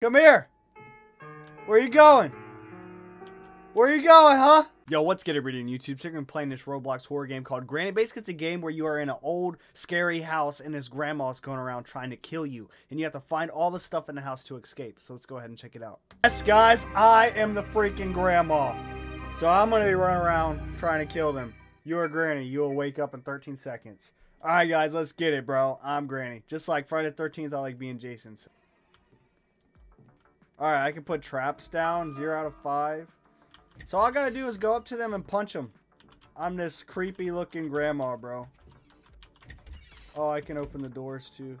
Come here. Where you going? Where you going, huh? Yo, what's good, everybody on YouTube? So, I'm playing this Roblox horror game called Granny. Basically, it's a game where you are in an old, scary house and this grandma's going around trying to kill you. And you have to find all the stuff in the house to escape. So, let's go ahead and check it out. Yes, guys, I am the freaking grandma. So, I'm going to be running around trying to kill them. You're Granny. You'll wake up in 13 seconds. Alright, guys, let's get it, bro. I'm Granny. Just like Friday the 13th, I like being Jason's. Alright, I can put traps down. Zero out of five. So all I gotta do is go up to them and punch them. I'm this creepy looking grandma, bro. Oh, I can open the doors too.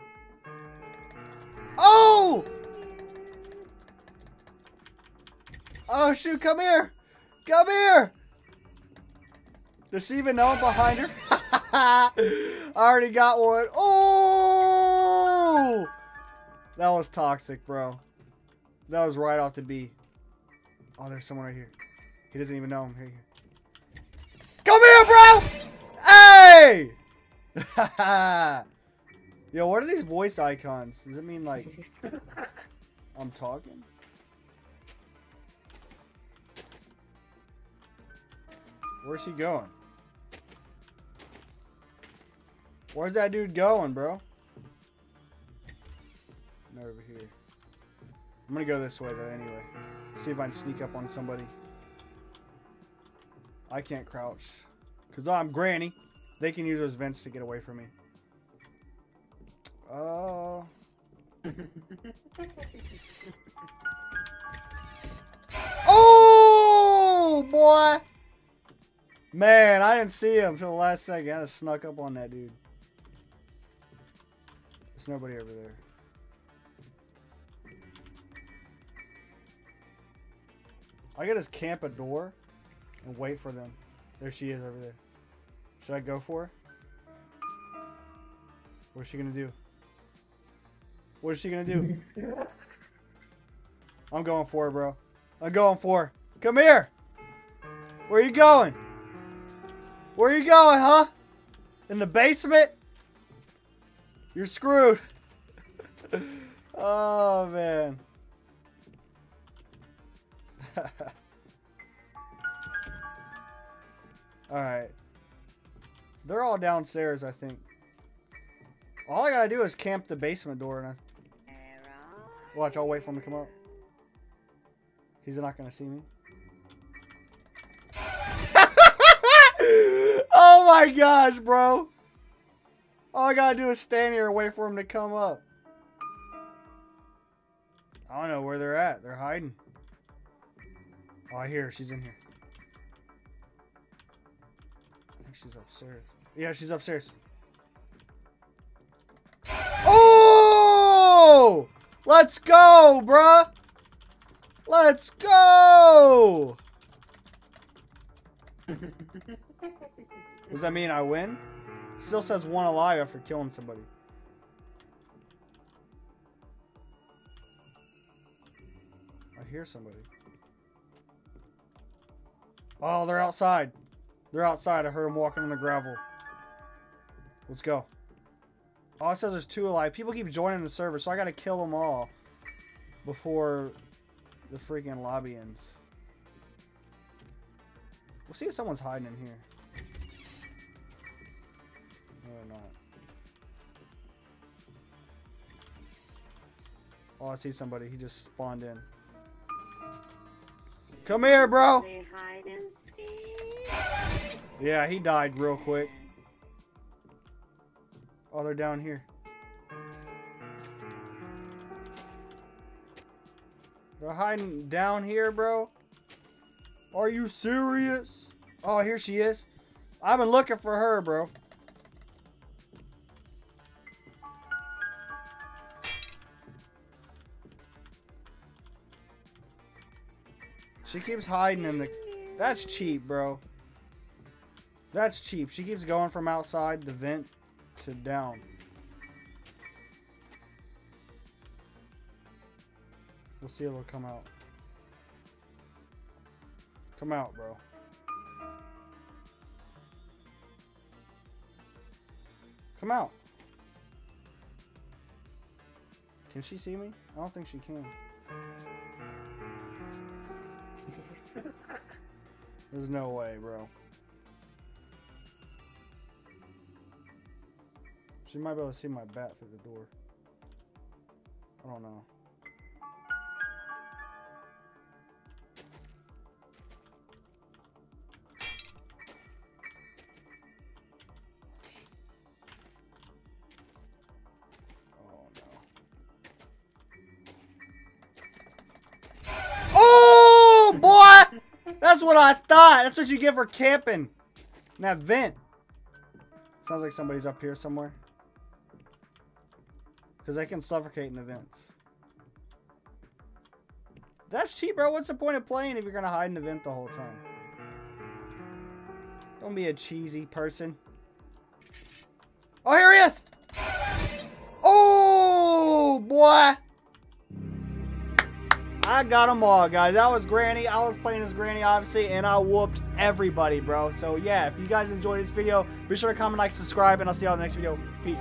Oh! Oh shoot, come here! Come here! Does she even know I'm behind her? I already got one. Oh! That was toxic, bro. That was right off the B. Oh, there's someone right here. He doesn't even know I'm here. Come here, bro! Hey! Yo, what are these voice icons? Does it mean like I'm talking? Where's she going? Where's that dude going, bro? Over here. I'm gonna go this way though anyway. See if I can sneak up on somebody. I can't crouch. Because I'm Granny. They can use those vents to get away from me. Oh. Uh... oh, boy. Man, I didn't see him until the last second. I just snuck up on that dude. There's nobody over there. I gotta just camp a door and wait for them. There she is over there. Should I go for her? What's she gonna do? What is she gonna do? I'm going for her, bro. I'm going for her. Come here! Where are you going? Where are you going, huh? In the basement? You're screwed. oh, man. Alright. They're all downstairs, I think. All I gotta do is camp the basement door and I... Watch, I'll wait for him to come up. He's not gonna see me. oh my gosh, bro! All I gotta do is stand here and wait for him to come up. I don't know where they're at. They're hiding. Oh, I hear her. She's in here. I think she's upstairs. Yeah, she's upstairs. Oh! Let's go, bruh! Let's go! Does that mean I win? Still says one alive after killing somebody. I hear somebody. Oh, they're outside. They're outside. I heard them walking on the gravel. Let's go. Oh, it says there's two alive. People keep joining the server, so I gotta kill them all before the freaking lobby ends. We'll see if someone's hiding in here. No, they're not. Oh, I see somebody. He just spawned in. Come here, bro. Yeah, he died real quick. Oh, they're down here. They're hiding down here, bro. Are you serious? Oh, here she is. I've been looking for her, bro. She keeps hiding in the... That's cheap, bro. That's cheap. She keeps going from outside the vent to down. We'll see if it'll come out. Come out, bro. Come out. Can she see me? I don't think she can. There's no way, bro. She might be able to see my bat through the door. I don't know. Oh. Oh boy! That's what I thought. That's what you get for camping. In that vent. Sounds like somebody's up here somewhere. Because they can suffocate in the vents. That's cheap, bro. What's the point of playing if you're going to hide in the vent the whole time? Don't be a cheesy person. Oh, here he is! Oh, boy! I got them all, guys. That was Granny. I was playing as Granny, obviously, and I whooped everybody, bro. So, yeah, if you guys enjoyed this video, be sure to comment, like, subscribe, and I'll see y'all in the next video. Peace.